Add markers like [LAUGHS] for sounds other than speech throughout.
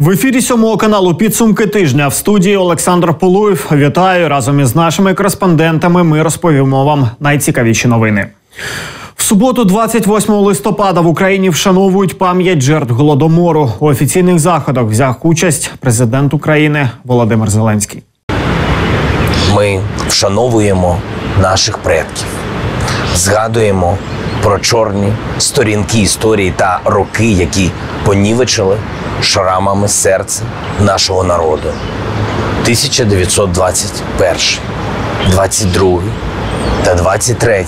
В ефірі сьомого каналу підсумки тижня в студії Олександр Полуєв. Вітаю разом із нашими кореспондентами. Ми розповімо вам найцікавіші новини. В суботу, 28 листопада, в Україні вшановують пам'ять жертв голодомору. У офіційних заходах взяв участь президент України Володимир Зеленський. Ми вшановуємо наших предків, згадуємо про чорні сторінки історії та роки, які понівечили шрамами серце нашого народу. 1921, 22 та 23,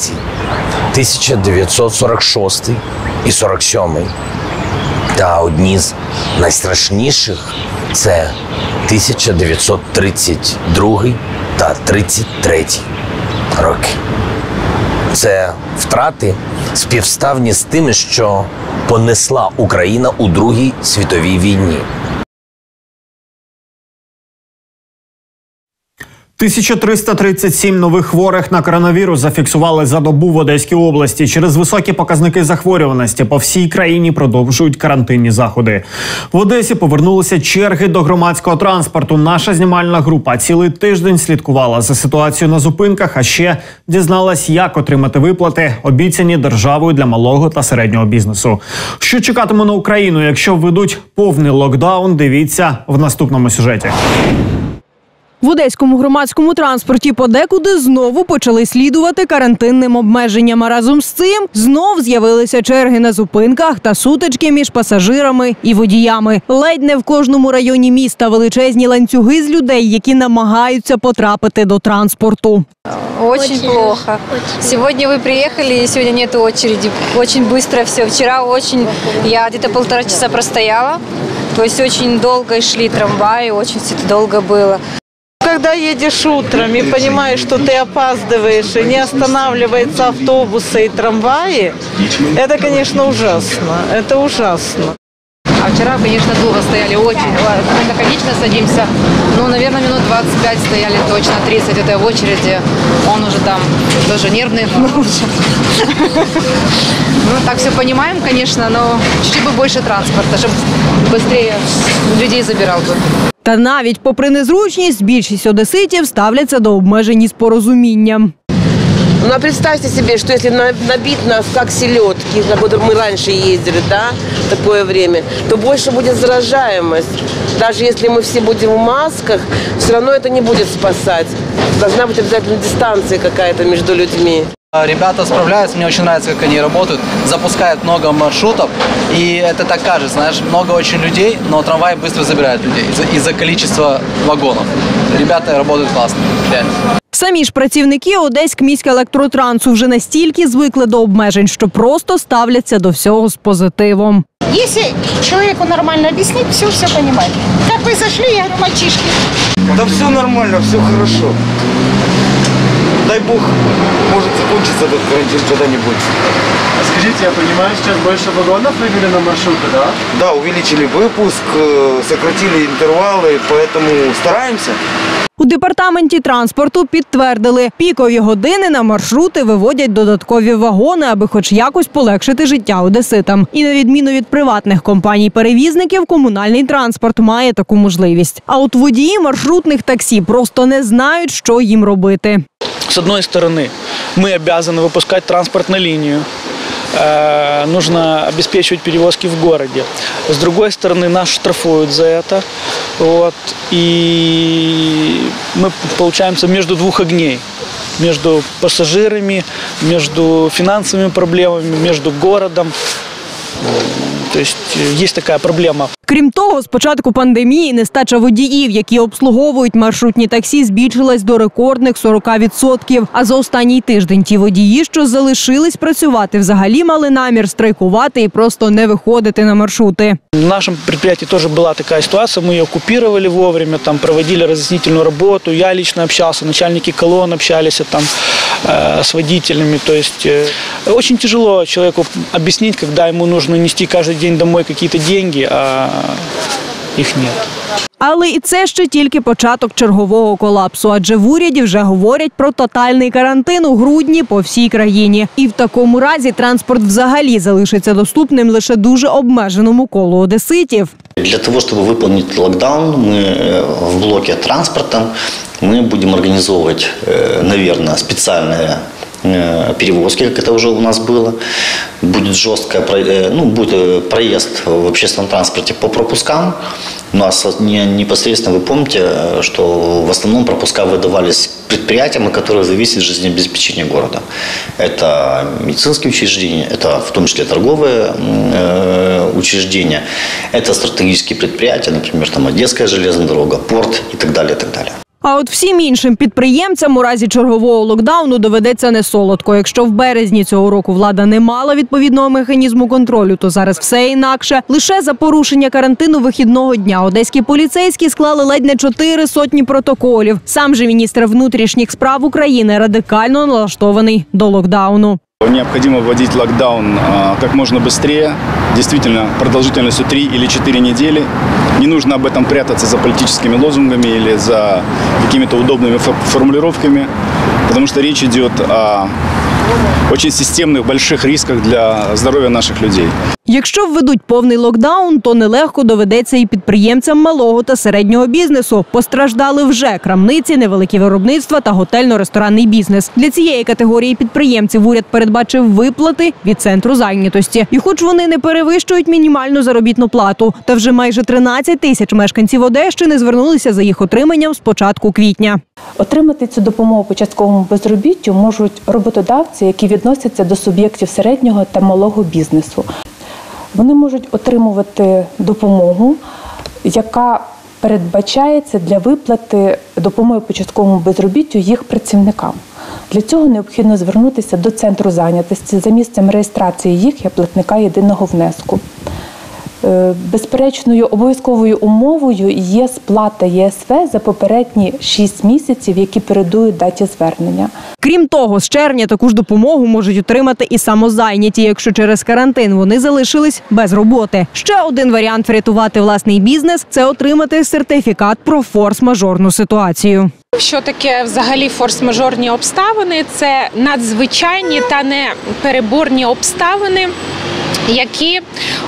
1946 і 47. Та одні з найстрашніших це 1932 та 33 роки. Це втрати співставні з тими, що понесла Україна у Другій світовій війні. 1337 нових хворих на коронавірус зафіксували за добу в Одеській області. Через високі показники захворюваності по всій країні продовжують карантинні заходи. В Одесі повернулися черги до громадського транспорту. Наша знімальна група цілий тиждень слідкувала за ситуацією на зупинках, а ще дізналась, як отримати виплати, обіцяні державою для малого та середнього бізнесу. Що чекатиме на Україну, якщо введуть повний локдаун? Дивіться в наступному сюжеті. В одеському громадському транспорті подекуди знову почали слідувати карантинним обмеженням. А разом з цим знов з'явилися черги на зупинках та сутички між пасажирами і водіями. Ледь не в кожному районі міста величезні ланцюги з людей, які намагаються потрапити до транспорту. Очень, Очень плохо. очень. Сегодня вы приехали, и сегодня нет очереди. Очень быстро все. Вчера очень, я где-то полтора часа простояла. То есть очень долго и шли трамваи, очень все это долго было. Когда едешь утром и понимаешь, что ты опаздываешь, и не останавливаются автобусы и трамваи, это, конечно, ужасно. Это ужасно. А вчера, конечно, долго стояли, очень. Мы как обычно садимся, ну, наверное, минут 25 стояли точно, 30 это в очереди. Он уже там тоже нервный был [LAUGHS] уже. Ну, так все понимаем, конечно, но чуть-чуть бы больше транспорта, чтобы быстрее людей забирал бы. Та навіть попри незручність, більшість одеситів ставляться до обмежень із порозумінням. Ну, а представьте себе, что если на- набить нас как селедки, как вот мы раньше ездили, да, такое время, то больше будет заражаемость. Даже если мы все будем в масках, все равно это не будет спасать. Должна быть обязательно дистанция какая-то между людьми. А, Ребята справляются, мне очень нравится, как они работают, запускают много маршрутов, и это так кажется, знаешь, много очень людей, но трамвай быстро забирает людей из-за из количества вагонов. Ребята работают классно, реально. Самі ж працівники Одеськ-міськелектротрансу вже настільки звикли до обмежень, що просто ставляться до всього з позитивом. Если человеку нормально объяснить, все, все понимает. Как вы зашли, я говорю, мальчишки, Да все нормально, все хорошо. Дай бог, может закончиться этот карантин когда-нибудь. Скажите, я понимаю, сейчас больше вагонов вывели на маршруты, да? Да, увеличили выпуск, э, сократили интервалы, поэтому стараемся. У департаменті транспорту підтвердили, пікові години на маршрути виводять додаткові вагони, аби хоч якось полегшити життя одеситам. І на відміну від приватних компаній-перевізників, комунальний транспорт має таку можливість. А от водії маршрутних таксі просто не знають, що їм робити. С одной стороны, мы обязаны выпускать транспорт на линию. Э, Нужно обеспечивать перевозки в городе. С другой стороны, нас штрафуют за это. Вот. И мы получаемся между двух огней. Между пассажирами, между финансовыми проблемами, между городом. То есть э, есть такая проблема. Крім того, з початку пандемії нестача водіїв, які обслуговують маршрутні таксі, збільшилась до рекордних 40%. А за останній тиждень ті водії, що залишились працювати, взагалі мали намір страйкувати і просто не виходити на маршрути. В нашем предприятии тоже была такая ситуация, мы ее купировали вовремя, там проводили разъяснительную работу, я лично общался, начальники колонн общались там э, с водителями, то есть э, очень тяжело человеку объяснить, когда ему нужно нести каждый день домой какие-то деньги, а их нет. Але і це ще тільки початок чергового колапсу, адже в уряді вже говорять про тотальний карантин у грудні по всій країні. І в такому разі транспорт взагалі залишиться доступним лише дуже обмеженому колу одеситів. Для того, чтобы выполнить локдаун, мы э, в блоке транспорта мы будем организовывать, э, наверное, специальные э, перевозки, как это уже у нас было. Будет жесткая, э, ну, будет э, проезд в общественном транспорте по пропускам. У нас не- непосредственно, вы помните, э, что в основном пропуска выдавались предприятиям, от которых зависит жизнеобеспечение города. Это медицинские учреждения, это в том числе торговые э, учреждения, это стратегические предприятия, например, там Одесская железная дорога, порт и так далее, и так далее. А от всім іншим підприємцям у разі чергового локдауну доведеться не солодко. Якщо в березні цього року влада не мала відповідного механізму контролю, то зараз все інакше. Лише за порушення карантину вихідного дня одеські поліцейські склали ледь не чотири сотні протоколів. Сам же міністр внутрішніх справ України радикально налаштований до локдауну. Необходимо вводить локдаун а, как можно быстрее, действительно продолжительностью 3 или 4 недели. Не нужно об этом прятаться за политическими лозунгами или за какими-то удобными фо- формулировками, потому что речь идет о очень системных больших рисках для здоровья наших людей. Якщо введуть повний локдаун, то нелегко доведеться і підприємцям малого та середнього бізнесу. Постраждали вже крамниці, невеликі виробництва та готельно-ресторанний бізнес. Для цієї категорії підприємців уряд передбачив виплати від центру зайнятості. І, хоч вони не перевищують мінімальну заробітну плату, та вже майже 13 тисяч мешканців Одещини звернулися за їх отриманням з початку квітня. Отримати цю допомогу по частковому безробіттю можуть роботодавці, які відносяться до суб'єктів середнього та малого бізнесу. Вони можуть отримувати допомогу, яка передбачається для виплати допомоги по частковому безробіттю їх працівникам. Для цього необхідно звернутися до центру зайнятості за місцем реєстрації їх як платника єдиного внеску. Е, Безперечною обов'язковою умовою є сплата ЄСВ за попередні 6 місяців, які передують даті звернення. Крім того, з червня таку ж допомогу можуть отримати і самозайняті, якщо через карантин вони залишились без роботи. Ще один варіант врятувати власний бізнес це отримати сертифікат про форс-мажорну ситуацію. Що таке взагалі форс-мажорні обставини? Це надзвичайні та непереборні обставини, які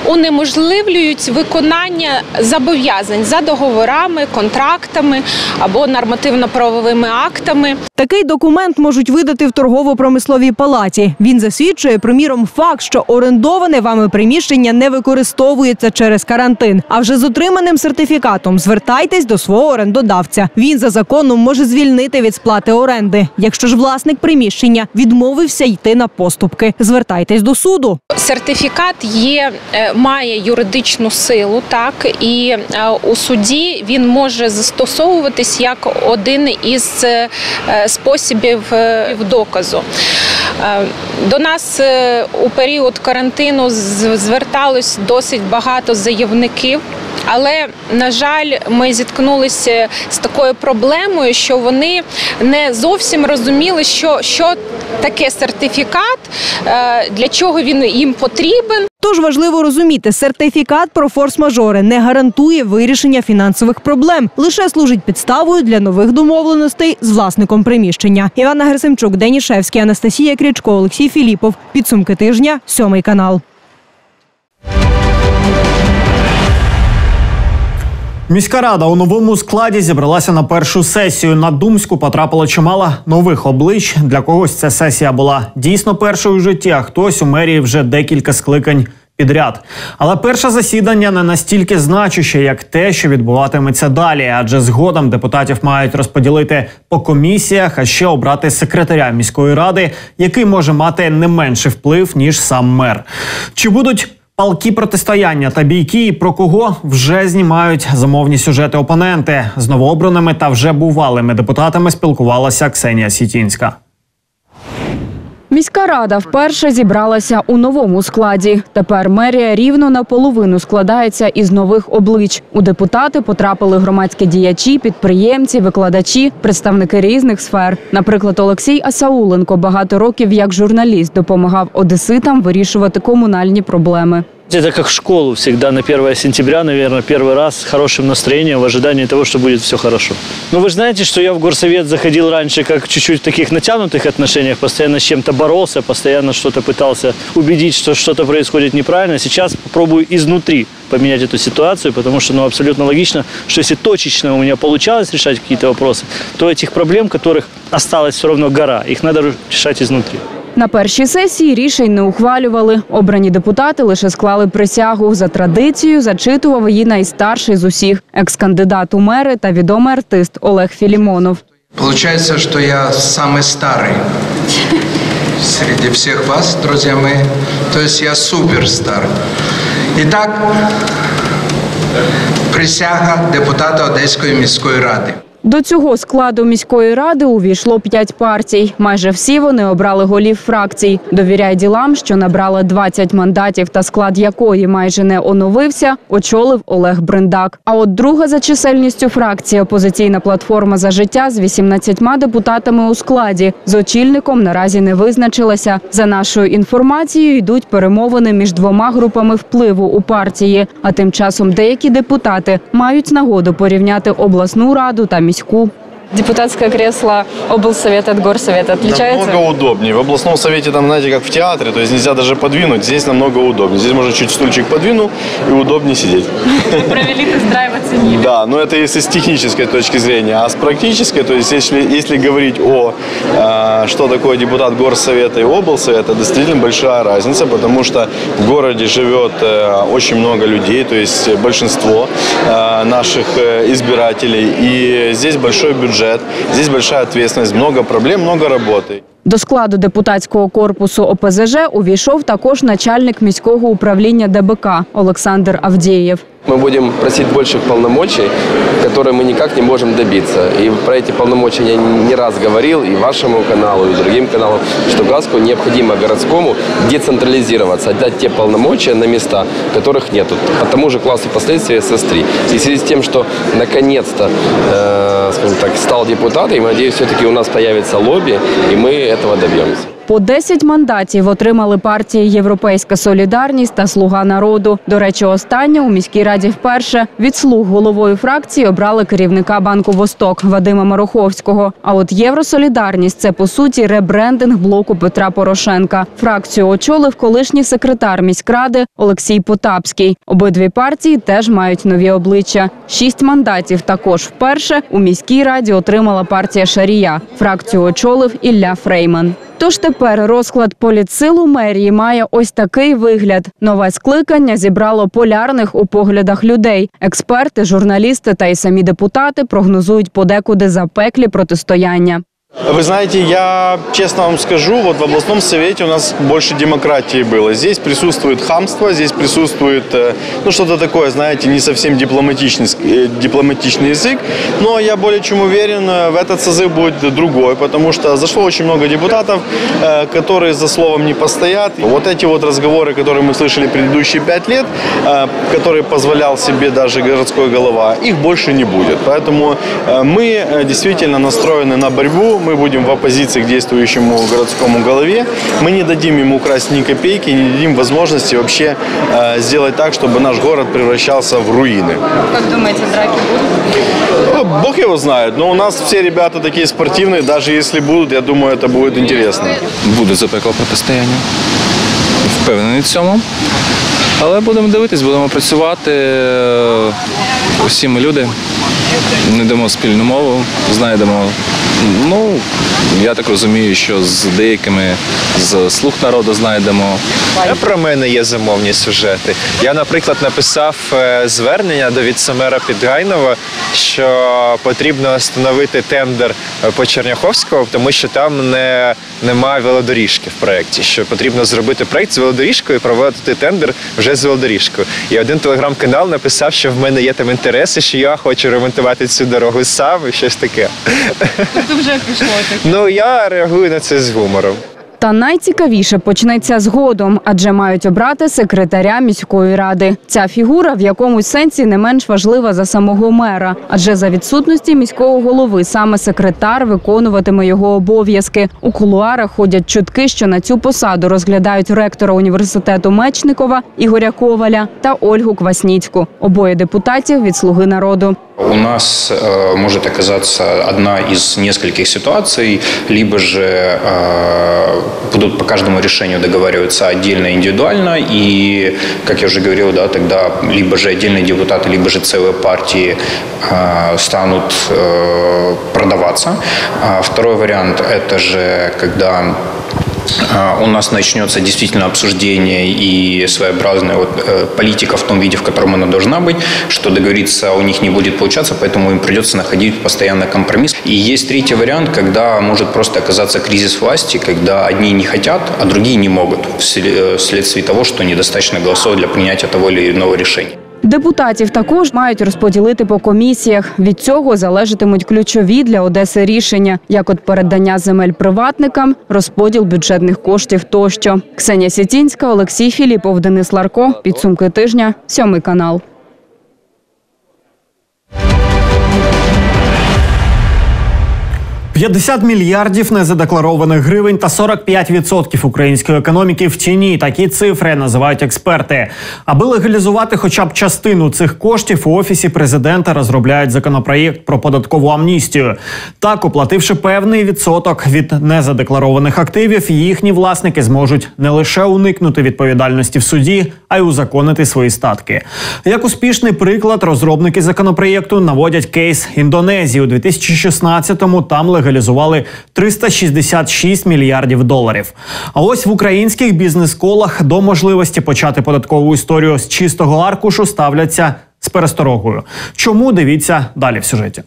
унеможливлюють виконання зобов'язань за договорами, контрактами або нормативно-правовими актами. Такий документ можуть видати в торгово-промисловій палаті. Він засвідчує, приміром, факт, що орендоване вами приміщення не використовується через карантин. А вже з отриманим сертифікатом звертайтесь до свого орендодавця. Він за законом може звільнити від сплати оренди. Якщо ж власник приміщення відмовився йти на поступки, звертайтесь до суду. Сертифікат є, е, має юридичну силу, так і е, у суді він може застосовуватись як один із е, способів доказу. До нас у період карантину зверталось досить багато заявників. Але на жаль, ми зіткнулися з такою проблемою, що вони не зовсім розуміли, що, що таке сертифікат, е, для чого він їм потрібен. Тож важливо розуміти, сертифікат про форс-мажори не гарантує вирішення фінансових проблем, лише служить підставою для нових домовленостей з власником приміщення. Івана Герсимчук, Денішевський, Анастасія Крічко, Олексій Філіпов. Підсумки тижня, сьомий канал. Міська рада у новому складі зібралася на першу сесію. На Думську потрапило чимало нових облич. Для когось ця сесія була дійсно першою в житті, а хтось у мерії вже декілька скликань підряд. Але перше засідання не настільки значуще, як те, що відбуватиметься далі, адже згодом депутатів мають розподілити по комісіях, а ще обрати секретаря міської ради, який може мати не менший вплив ніж сам мер. Чи будуть Палкі протистояння та бійки, про кого вже знімають замовні сюжети опоненти з новообраними та вже бувалими депутатами спілкувалася Ксенія Сітінська. Міська рада вперше зібралася у новому складі. Тепер мерія рівно наполовину складається із нових облич. У депутати потрапили громадські діячі, підприємці, викладачі, представники різних сфер. Наприклад, Олексій Асауленко багато років як журналіст допомагав одеситам вирішувати комунальні проблеми. Это как в школу всегда на 1 сентября, наверное, первый раз с хорошим настроением в ожидании того, что будет все хорошо. Но вы же знаете, что я в горсовет заходил раньше как чуть-чуть в таких натянутых отношениях, постоянно с чем-то боролся, постоянно что-то пытался убедить, что что-то происходит неправильно. Сейчас попробую изнутри поменять эту ситуацию, потому что ну, абсолютно логично, что если точечно у меня получалось решать какие-то вопросы, то этих проблем, которых осталась все равно гора, их надо решать изнутри. На першій сесії рішень не ухвалювали. Обрані депутати лише склали присягу. За традицією зачитував її найстарший з усіх екс-кандидат у мери та відомий артист Олег Філімонов. Получается, что я самый старый среди всех вас, друзья мои. То есть я суперстар. Итак, присяга депутата Одеської міської ради. До цього складу міської ради увійшло п'ять партій. Майже всі вони обрали голів фракцій. Довіряй ділам, що набрала 20 мандатів та склад якої майже не оновився, очолив Олег Бриндак. А от друга за чисельністю фракція опозиційна платформа за життя з 18 депутатами у складі. З очільником наразі не визначилася. За нашою інформацією, йдуть перемовини між двома групами впливу у партії. А тим часом деякі депутати мають нагоду порівняти обласну раду та міську. Яську. Депутатское кресло облсовета от горсовета отличается? Намного удобнее. В областном совете там, знаете, как в театре, то есть нельзя даже подвинуть. Здесь намного удобнее. Здесь можно чуть стульчик подвинул и удобнее сидеть. [LAUGHS] Провели тест-драйв, оценили. Да, но это если с технической точки зрения. А с практической, то есть если, если говорить о, э, что такое депутат горсовета и облсовета, действительно большая разница, потому что в городе живет э, очень много людей, то есть большинство э, наших э, избирателей. И здесь большой бюджет, здесь большая ответственность, много проблем, много работы. До складу депутатського корпусу ОПЗЖ увійшов також начальник міського управління ДБК Олександр Авдєєв. Мы будем просить больших полномочий, которые мы никак не можем добиться. И про эти полномочия я не раз говорил и вашему каналу, и другим каналам, что ГАСКу необходимо городскому децентрализироваться, отдать те полномочия на места, которых нет. По тому же классу последствий СС-3. И в связи с тем, что наконец-то, э, скажем так, стал депутатом, я надеюсь, все-таки у нас появится лобби, и мы этого добьемся. По 10 мандатів отримали партії Європейська солідарність та Слуга народу. До речі, останнє у міській раді вперше від слуг головою фракції обрали керівника банку Восток Вадима Мароховського. А от Євросолідарність це по суті ребрендинг блоку Петра Порошенка. Фракцію очолив колишній секретар міськради Олексій Потапський. Обидві партії теж мають нові обличчя. Шість мандатів також вперше у міській раді отримала партія Шарія. Фракцію очолив Ілля Фрейман. Тож тепер розклад політсилу мерії має ось такий вигляд. Нове скликання зібрало полярних у поглядах людей. Експерти, журналісти та й самі депутати прогнозують подекуди запеклі протистояння. Вы знаете, я честно вам скажу, вот в областном совете у нас больше демократии было. Здесь присутствует хамство, здесь присутствует, э, ну, что-то такое, знаете, не совсем дипломатичный, э, дипломатичный язык. Но я более чем уверен, э, в этот созыв будет другой, потому что зашло очень много депутатов, которые за словом не постоят. Вот эти вот разговоры, которые мы слышали предыдущие пять лет, которые позволял себе даже городской голова, их больше не будет. Поэтому мы действительно настроены на борьбу, мы будем в оппозиции к действующему городскому голове. Мы не дадим ему украсть ни копейки, не дадим возможности вообще э, сделать так, чтобы наш город превращался в руины. Как думаете, драки будут? Ну, Бог его знает, но у нас все ребята такие спортивные, даже если будут, я думаю, это будет интересно. Буде запекло протистояння. Впевнений в цьому. Але будемо дивитись, будемо працювати. Усі ми люди. Знайдемо спільну мову, знайдемо. Ну, я так розумію, що з деякими з слуг народу знайдемо. А Про мене є замовні сюжети. Я, наприклад, написав е, звернення до віцемера Підгайнова, що потрібно встановити тендер е, по Черняховського, тому що там не, немає велодоріжки в проєкті. Що потрібно зробити проєкт з велодоріжкою і проводити тендер вже з велодоріжкою. І один телеграм-канал написав, що в мене є там інтереси, що я хочу ремонтувати цю дорогу сам і щось таке. Тобто вже пішло таке. Ну я реагую на це з гумором. Та найцікавіше почнеться згодом, адже мають обрати секретаря міської ради. Ця фігура в якомусь сенсі не менш важлива за самого мера, адже за відсутності міського голови саме секретар виконуватиме його обов'язки. У кулуарах ходять чутки, що на цю посаду розглядають ректора університету Мечникова Ігоря Коваля та Ольгу Квасніцьку, обоє депутатів від Слуги народу. У нас э, может оказаться одна из нескольких ситуаций, либо же э, будут по каждому решению договариваться отдельно, индивидуально, и, как я уже говорил, да, тогда либо же отдельные депутаты, либо же целые партии э, станут э, продаваться. А второй вариант – это же когда у нас начнется действительно обсуждение и своеобразная вот, э, политика в том виде, в котором она должна быть, что договориться у них не будет получаться, поэтому им придется находить постоянно компромисс. И есть третий вариант, когда может просто оказаться кризис власти, когда одни не хотят, а другие не могут э, вследствие того, что недостаточно голосов для принятия того или иного решения. Депутатів також мають розподілити по комісіях. Від цього залежатимуть ключові для Одеси рішення, як от передання земель приватникам, розподіл бюджетних коштів тощо. Ксенія Сітінська, Олексій Філіпов, Денис Ларко. Підсумки тижня. Сьомий канал. 50 мільярдів незадекларованих гривень та 45% української економіки в тіні. Такі цифри називають експерти. Аби легалізувати хоча б частину цих коштів у офісі президента розробляють законопроєкт про податкову амністію. Так, оплативши певний відсоток від незадекларованих активів, їхні власники зможуть не лише уникнути відповідальності в суді, а й узаконити свої статки. Як успішний приклад, розробники законопроєкту наводять кейс Індонезії у 2016-му Там легалізували 366 мільярдів доларів. А ось в українських бізнес-колах до можливості почати податкову історію з чистого аркушу ставляться з пересторогою. Чому дивіться далі в сюжеті?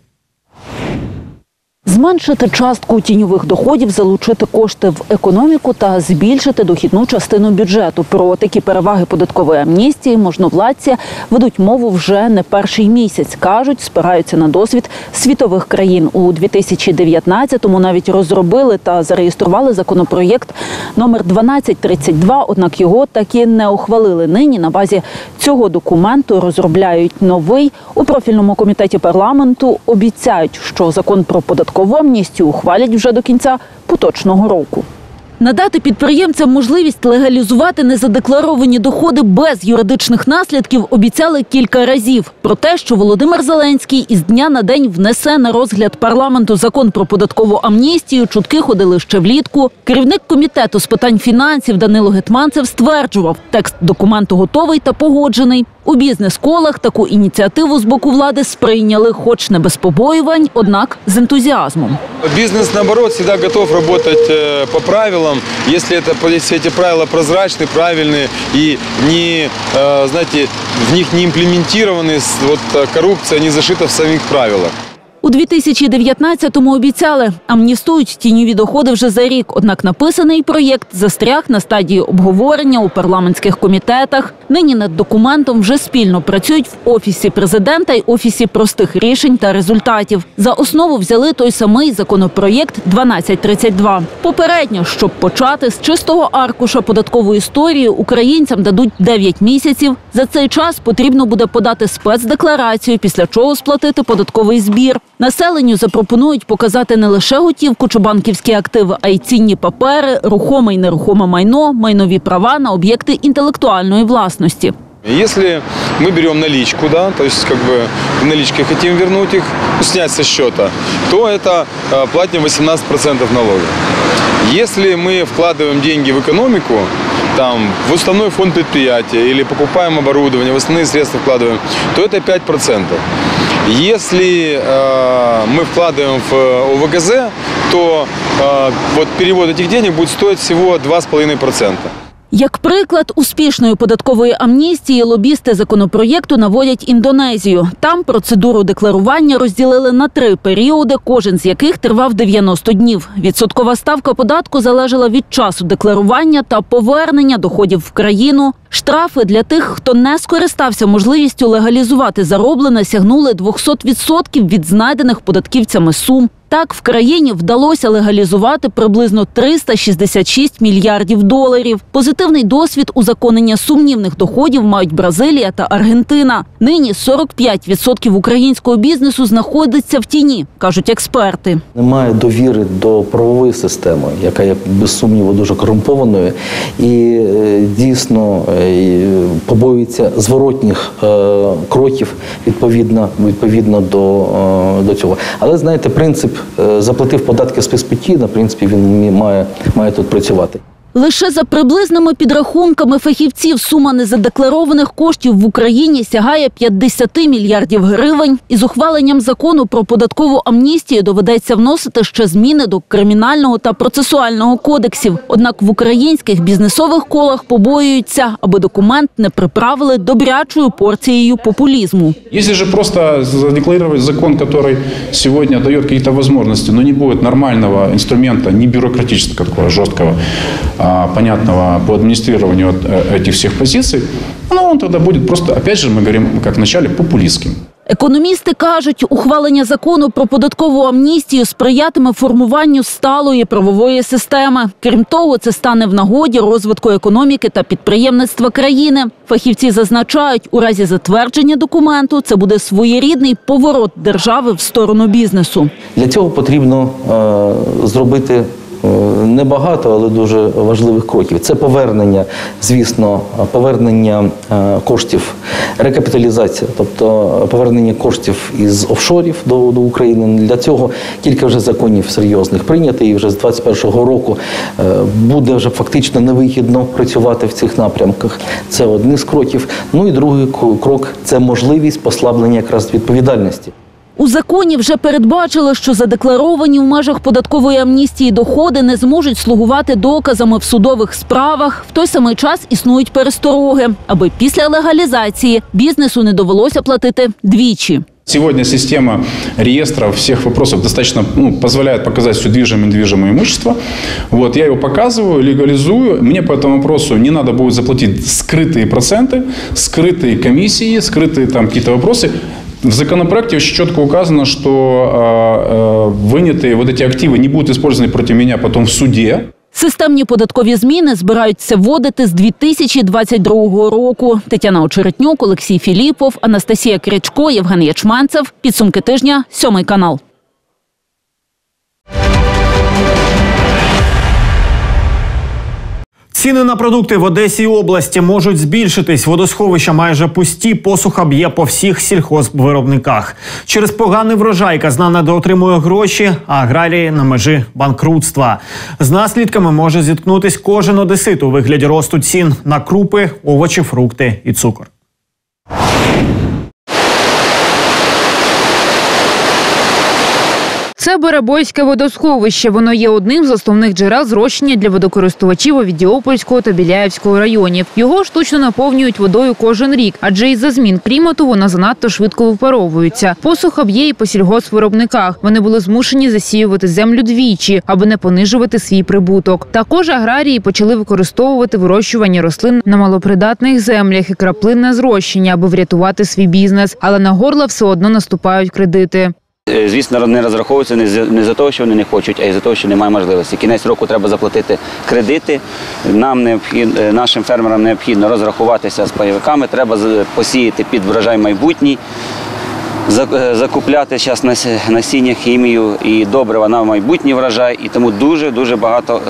Зменшити частку тіньових доходів, залучити кошти в економіку та збільшити дохідну частину бюджету. Про такі переваги податкової амністії можновладці ведуть мову вже не перший місяць. кажуть, спираються на досвід світових країн. У 2019-му навіть розробили та зареєстрували законопроєкт номер 1232, Однак його таки не ухвалили. Нині на базі цього документу розробляють новий у профільному комітеті парламенту. Обіцяють, що закон про податкову податкову амністію ухвалять вже до кінця поточного року. Надати підприємцям можливість легалізувати незадекларовані доходи без юридичних наслідків обіцяли кілька разів. Про те, що Володимир Зеленський із дня на день внесе на розгляд парламенту закон про податкову амністію, чутки ходили ще влітку. Керівник комітету з питань фінансів Данило Гетманцев стверджував, текст документу готовий та погоджений. У бізнес-колах таку ініціативу з боку влади сприйняли, хоч не без побоювань, однак з ентузіазмом. Бізнес наоборот завжди готов працювати э, по правилам, якщо це если ці правила прозрачні, правильні і не э, знаєте, в них не імплементовані вот э, корупція, не зашита в самих правилах. У 2019-му обіцяли амністують тіньові доходи вже за рік. Однак написаний проєкт застряг на стадії обговорення у парламентських комітетах. Нині над документом вже спільно працюють в офісі президента й офісі простих рішень та результатів. За основу взяли той самий законопроєкт 1232. Попередньо, щоб почати з чистого аркуша податкової історії, українцям дадуть 9 місяців. За цей час потрібно буде подати спецдекларацію, після чого сплатити податковий збір. Населенню запропонують показати не лише готівку чи банківські активи, а й цінні папери, рухоме й нерухоме майно, майнові права на об'єкти інтелектуальної власності. Если мы берем наличку, да, то есть как бы в наличке хотим вернуть их, снять со счета, то это э, платим 18% налога. Если мы вкладываем деньги в экономику, там, в уставной фонд предприятия или покупаем оборудование, в основные средства вкладываем, то это 5%. Если э, мы вкладываем в ОВГЗ, то э, вот перевод этих денег будет стоить всего 2,5%. Як приклад успішної податкової амністії, лобісти законопроєкту наводять Індонезію. Там процедуру декларування розділили на три періоди, кожен з яких тривав 90 днів. Відсоткова ставка податку залежала від часу декларування та повернення доходів в країну. Штрафи для тих, хто не скористався можливістю легалізувати зароблене, сягнули 200% від знайдених податківцями сум. Так в країні вдалося легалізувати приблизно 366 мільярдів доларів. Позитивний досвід узаконення сумнівних доходів мають Бразилія та Аргентина. Нині 45% українського бізнесу знаходиться в тіні, кажуть експерти. Немає довіри до правової системи, яка є без сумніву дуже корумпованою, і е, дійсно е, побоюється зворотніх е, кроків відповідно відповідно до, е, до цього. Але знаєте, принцип е, заплатив податки спецпоті, на принципі він має, має тут працювати. Лише за приблизними підрахунками фахівців сума незадекларованих коштів в Україні сягає 50 мільярдів гривень. І з ухваленням закону про податкову амністію доведеться вносити ще зміни до кримінального та процесуального кодексів. Однак в українських бізнесових колах побоюються, аби документ не приправили добрячою порцією популізму. Если же просто задекларировать закон, который сегодня дает какие-то возможности, но не будет нормального бюрократического такого жесткого, а понятного по администрированию э, этих всех позиций, ну, он тогда будет просто, опять же, мы говорим, как в начале, популистским. Економісти кажуть, ухвалення закону про податкову амністію сприятиме формуванню сталої правової системи. Крім того, це стане в нагоді розвитку економіки та підприємництва країни. Фахівці зазначають, у разі затвердження документу це буде своєрідний поворот держави в сторону бізнесу. Для цього потрібно е, зробити е, небагато, але дуже важливих кроків. Це повернення, звісно, повернення е, коштів, рекапіталізація, тобто повернення коштів із офшорів до, до України. Для цього кілька вже законів серйозних прийнято, і вже з 2021 року е, буде вже фактично невигідно працювати в цих напрямках. Це один з кроків. Ну і другий крок це можливість послаблення якраз відповідальності. У законі вже передбачили, що задекларовані в межах податкової амністії доходи не зможуть слугувати доказами в судових справах. В той самий час існують перестороги, аби після легалізації бізнесу не довелося платити двічі. Сегодня система реестров всех вопросов достаточно ну, позволяет показать все движимое и недвижимое имущество. Вот, я его показываю, легализую. Мне по этому вопросу не надо будет заплатить скрытые проценты, скрытые комиссии, скрытые там какие-то вопросы. В законопроекте очень четко указано, что э, э, вынятые вот эти активы не будут использованы против меня потом в суде. Системні податкові зміни збираються вводити з 2022 року. Тетяна Очеретнюк, Олексій Філіпов, Анастасія Крячко, Євген Ячманцев. Підсумки тижня, сьомий канал. Ціни на продукти в Одесі і області можуть збільшитись. Водосховища майже пусті, посуха б'є по всіх сільхозвиробниках. Через поганий врожай казна недоотримує гроші, а аграрії на межі банкрутства. З наслідками може зіткнутись кожен одесит у вигляді росту цін на крупи, овочі, фрукти і цукор. Це Барабойське водосховище. Воно є одним з основних джерел зрощення для водокористувачів Овідіопольського та Біляївського районів. Його штучно наповнюють водою кожен рік, адже із-за змін клімату вона занадто швидко випаровується. Посуха б'є і по сільгоспвиробниках. Вони були змушені засіювати землю двічі, аби не понижувати свій прибуток. Також аграрії почали використовувати вирощування рослин на малопридатних землях і краплинне зрощення, аби врятувати свій бізнес. Але на горла все одно наступають кредити. Е, Звісно, не розраховуються не за того, що вони не хочуть, а й за того, що немає можливості. Кінець року треба заплатити кредити. Нам необхідно, е, нашим фермерам необхідно розрахуватися з пайовиками, треба посіяти під врожай майбутній. Е, Закупляти зараз насіння, хімію і добрива на майбутній врожай, і тому дуже дуже багато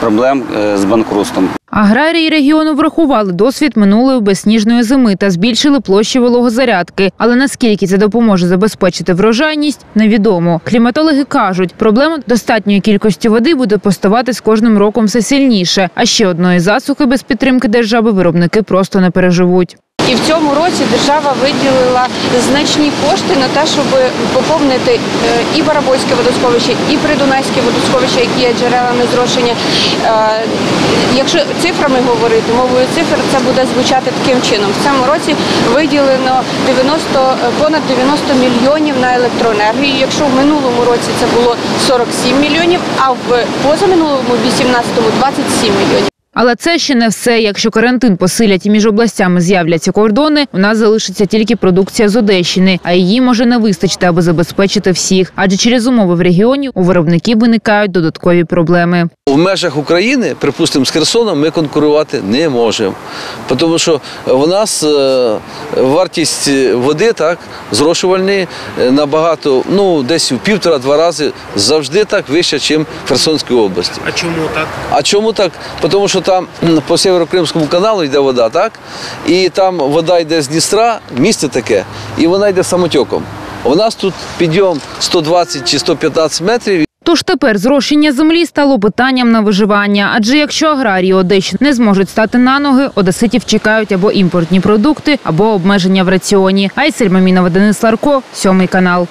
проблем з банкрутством. Аграрії регіону врахували досвід минулої безсніжної зими та збільшили площі вологозарядки. Але наскільки це допоможе забезпечити врожайність, невідомо. Кліматологи кажуть, проблема достатньої кількості води буде поставати з кожним роком все сильніше. А ще одної засухи без підтримки держави виробники просто не переживуть. І в цьому році держава виділила значні кошти на те, щоб поповнити е, і Барабойське водосховище, і Придунайське водосховище, які є джерелами зрошення. Е, Якщо цифрами говорити, мовою цифр, це буде звучати таким чином. В цьому році виділено 90, понад 90 мільйонів на електроенергію. Якщо в минулому році це було 47 мільйонів, а в позаминулому 18-му 27 мільйонів. Але це ще не все. Якщо карантин посилять і між областями з'являться кордони, у нас залишиться тільки продукція з Одещини, а її може не вистачити, аби забезпечити всіх. Адже через умови в регіоні у виробників виникають додаткові проблеми. В межах України, припустимо, з Херсоном ми конкурувати не можемо. Тому що в нас е, вартість води так, зрошувальної е, набагато, ну, десь в півтора-два рази завжди так вища, ніж в Херсонській області. А чому так? А чому так? Тому що там по Сєвєрокримському каналу йде вода, так? І там вода йде з Дністра, місце таке, і вона йде самотеком. У нас тут підйом 120 чи 115 метрів. Тож тепер зрошення землі стало питанням на виживання. Адже якщо аграрії Одещини не зможуть стати на ноги, одеситів чекають або імпортні продукти, або обмеження в раціоні. Айсель Мамінова, Денис Ларко, сьомий канал.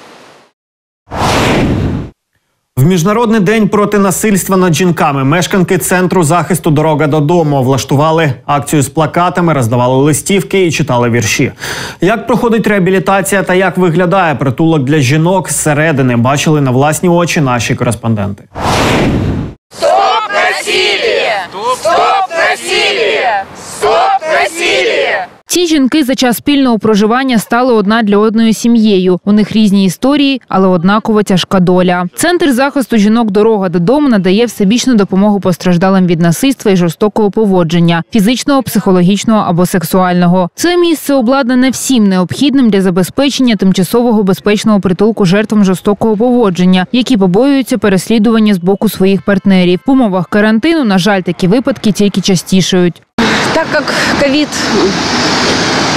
В міжнародний день проти насильства над жінками мешканки центру захисту дорога додому влаштували акцію з плакатами, роздавали листівки і читали вірші. Як проходить реабілітація та як виглядає притулок для жінок зсередини, бачили на власні очі наші кореспонденти. Стоп насилие! Стоп насилие! Стоп насилие! Ці жінки за час спільного проживання стали одна для одної сім'єю. У них різні історії, але однаково тяжка доля. Центр захисту жінок дорога додому надає всебічну допомогу постраждалим від насильства і жорстокого поводження фізичного, психологічного або сексуального. Це місце обладнане всім необхідним для забезпечення тимчасового безпечного притулку жертвам жорстокого поводження, які побоюються переслідування з боку своїх партнерів. В умовах карантину, на жаль, такі випадки тільки частішають. Так как ковид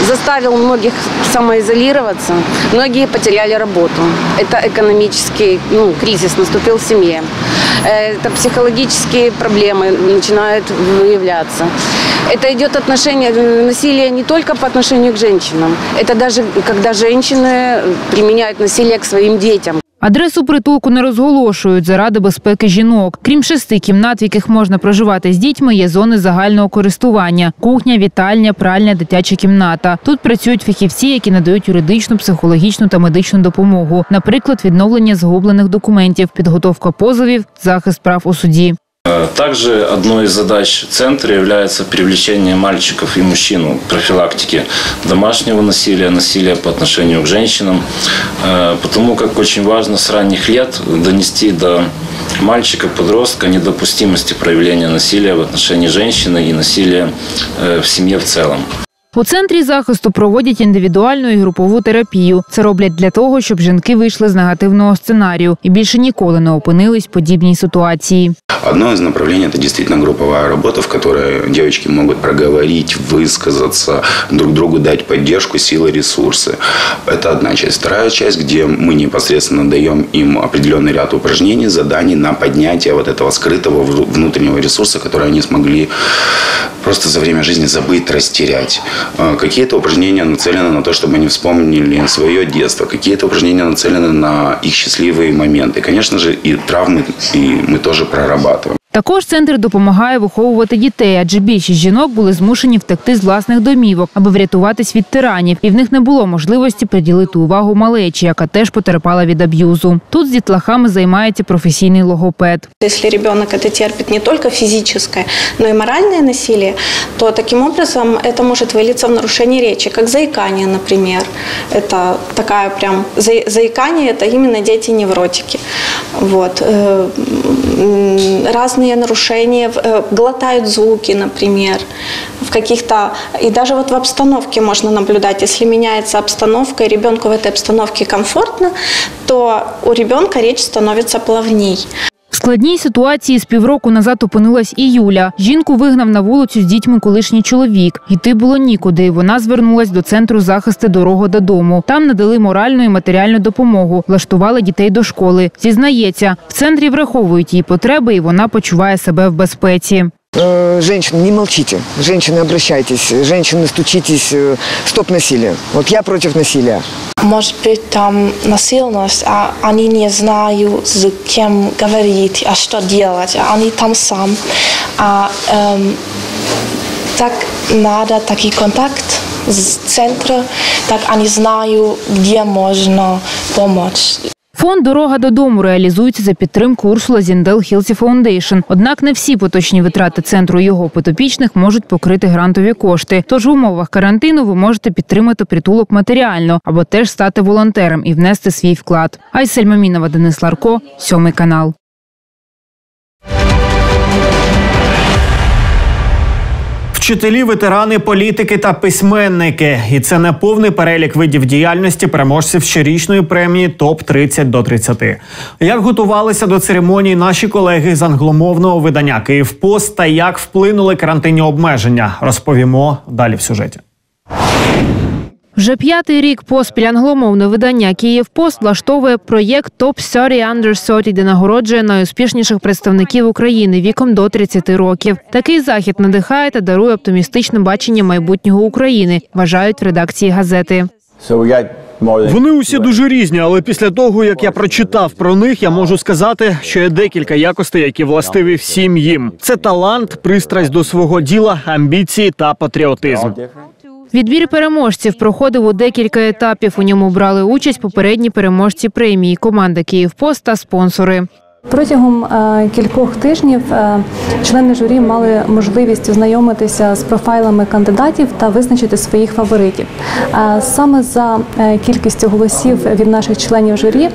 заставил многих самоизолироваться, многие потеряли работу. Это экономический ну, кризис наступил в семье. Э, Это психологические проблемы начинают выявляться. Это идет отношение, насилие не только по отношению к женщинам. Это даже когда женщины применяют насилие к своим детям. Адресу притулку не розголошують заради безпеки жінок. Крім шести кімнат, в яких можна проживати з дітьми, є зони загального користування: кухня, вітальня, пральня, дитяча кімната. Тут працюють фахівці, які надають юридичну, психологічну та медичну допомогу, наприклад, відновлення згублених документів, підготовка позовів, захист прав у суді. Также одной из задач центра является привлечение мальчиков и мужчин к профилактике домашнего насилия, насилия по отношению к женщинам, Э, потому как очень важно с ранних лет донести до мальчика, подростка недопустимости проявления насилия в отношении женщины и насилия э, в семье в целом. У центрі захисту проводять індивідуальну і групову терапію. Це роблять для того, щоб жінки вийшли з негативного сценарію і більше ніколи не опинились в подібній ситуації. Одно из направлений – это действительно групповая работа, в которой девочки могут проговорить, высказаться, друг другу дать поддержку, силы, ресурсы. Это одна часть. Вторая часть, где мы непосредственно даем им определенный ряд упражнений, заданий на поднятие вот этого скрытого вру- внутреннего ресурса, который они смогли просто за время жизни забыть, растерять. Э, Какие-то упражнения нацелены на то, чтобы они вспомнили свое детство. Какие-то упражнения нацелены на их счастливые моменты. Конечно же, и травмы и мы тоже прорабатываем. Також центр допомагає виховувати дітей, адже більшість жінок були змушені втекти з власних домівок, аби врятуватись від тиранів, і в них не було можливості приділити увагу малечі, яка теж потерпала від аб'юзу. Тут з дітлахами займається професійний логопед. Если ребенок это терпит не только физическое, но и моральное насилие, то таким образом это может вылиться в нарушение речи, как заикание, например. Это такая прям за- заикание, это именно дети-невротики. Вот. Э, м, Разные нарушения, э, глотают звуки, например, в каких-то... И даже вот в обстановке можно наблюдать, если меняется обстановка, и ребенку в этой обстановке комфортно, то у ребенка речь становится плавней. В складній ситуації з півроку назад опинилась і Юля. Жінку вигнав на вулицю з дітьми колишній чоловік. Йти було нікуди. Вона звернулась до центру захисту дорога додому. Там надали моральну і матеріальну допомогу, влаштували дітей до школи. Зізнається, в центрі враховують її потреби, і вона почуває себе в безпеці. Э, Женщины, не молчите. Женщины, обращайтесь. Женщины, стучитесь. Э, Стоп насилие. Вот я против насилия. Может быть, там насильность, а они не знают, с кем говорить, а что делать, а они там сам. А эм, так надо такой контакт с центром, так они знают, где можно помочь. Фонд Дорога додому реалізується за підтримку Ursula Zindel-Hilti Foundation. Однак не всі поточні витрати центру його підопічних можуть покрити грантові кошти. Тож в умовах карантину ви можете підтримати притулок матеріально або теж стати волонтером і внести свій вклад. Айсель Мамінова, Денис Ларко, сьомий канал. Вчителі, ветерани, політики та письменники. І це не повний перелік видів діяльності переможців щорічної премії ТОП 30 до 30. Як готувалися до церемонії наші колеги з англомовного видання «Київпост» та як вплинули карантинні обмеження, розповімо далі в сюжеті. Вже п'ятий рік поспіль англомовне видання «Київпост» влаштовує проєкт «Топ 30 Under 30», де нагороджує найуспішніших представників України віком до 30 років. Такий захід надихає та дарує оптимістичне бачення майбутнього України, вважають в редакції газети. Вони усі дуже різні, але після того як я прочитав про них, я можу сказати, що є декілька якостей, які властиві всім їм. Це талант, пристрасть до свого діла, амбіції та патріотизм. Відбір переможців проходив у декілька етапів. У ньому брали участь попередні переможці премії, команда «Київпост» та спонсори. Протягом е, кількох тижнів е, члени журі мали можливість ознайомитися з профайлами кандидатів та визначити своїх фаворитів. Е, Саме за кількістю голосів від наших членів журі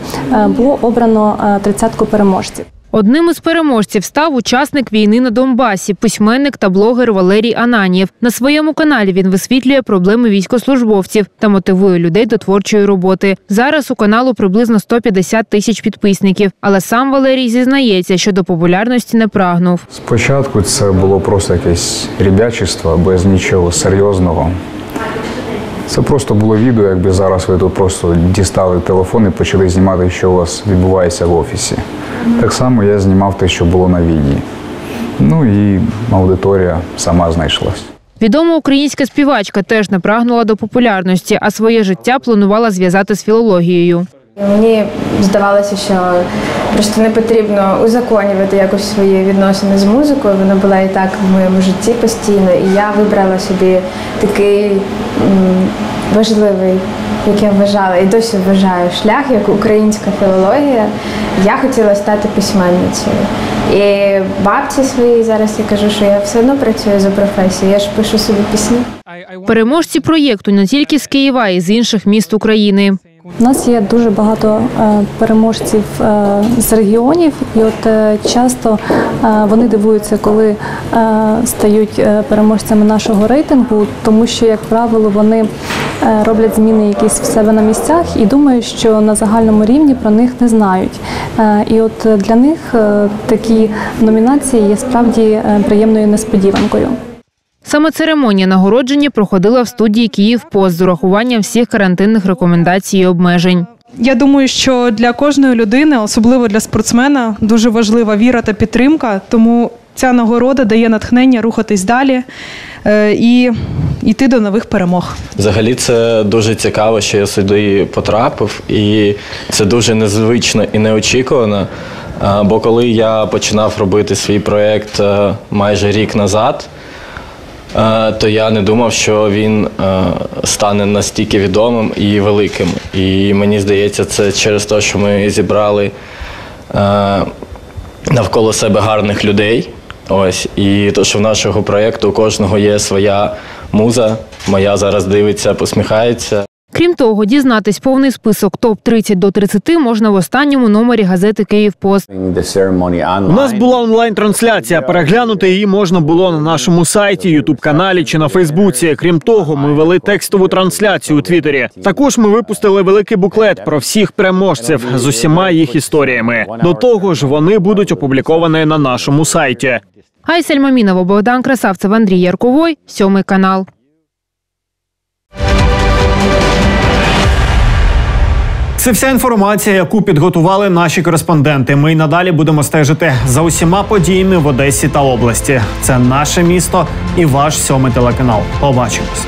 було обрано тридцятку переможців. Одним із переможців став учасник війни на Донбасі, письменник та блогер Валерій Ананієв. На своєму каналі він висвітлює проблеми військослужбовців та мотивує людей до творчої роботи. Зараз у каналу приблизно 150 тисяч підписників, але сам Валерій зізнається, що до популярності не прагнув. Спочатку це було просто якесь рібячество без нічого серйозного. Це просто було відео, якби зараз ви тут просто дістали телефон і почали знімати, що у вас відбувається в офісі. Так само я знімав те, що було на війні. Ну і аудиторія сама знайшлась. Відома українська співачка теж не прагнула до популярності, а своє життя планувала зв'язати з філологією. Мені здавалося, що просто не потрібно узаконювати якось свої відносини з музикою. Вона була і так в моєму житті постійно. І я вибрала собі такий важливий, як я вважала, і досі вважаю, шлях, як українська філологія. Я хотіла стати письменницею. І бабці своїй зараз я кажу, що я все одно працюю за професією. Я ж пишу собі пісні. Переможці проєкту не тільки з Києва, й з інших міст України. У нас є дуже багато е, переможців е, з регіонів, і от е, часто вони дивуються, коли стають переможцями нашого рейтингу, тому що, як правило, вони роблять зміни якісь в себе на місцях і думають, що на загальному рівні про них не знають. І от для них такі номінації є справді приємною несподіванкою. Саме церемонія нагородження проходила в студії «Київпост» з урахуванням всіх карантинних рекомендацій і обмежень. Я думаю, що для кожної людини, особливо для спортсмена, дуже важлива віра та підтримка. Тому ця нагорода дає натхнення рухатись далі е, і йти до нових перемог. Взагалі це дуже цікаво, що я сюди потрапив, і це дуже незвично і неочікувано. Бо коли я починав робити свій проєкт е, майже рік назад, е, то я не думав, що він е, стане настільки відомим і великим. І мені здається, це через те, що ми зібрали е, навколо себе гарних людей. Ось і то, що в нашого проєкту у кожного є своя муза. Моя зараз дивиться, посміхається. Крім того, дізнатись повний список топ 30 до 30 можна в останньому номері газети «Київпост». У нас була онлайн-трансляція. Переглянути її можна було на нашому сайті, ютуб каналі чи на Фейсбуці. Крім того, ми вели текстову трансляцію у Твіттері. Також ми випустили великий буклет про всіх переможців з усіма їх історіями. До того ж, вони будуть опубліковані на нашому сайті. Айсель Мамінова, Богдан Красавцев, Андрій Ярковой, сьомий канал. Це вся інформація, яку підготували наші кореспонденти. Ми й надалі будемо стежити за усіма подіями в Одесі та області. Це наше місто і ваш сьомий телеканал. Побачимось.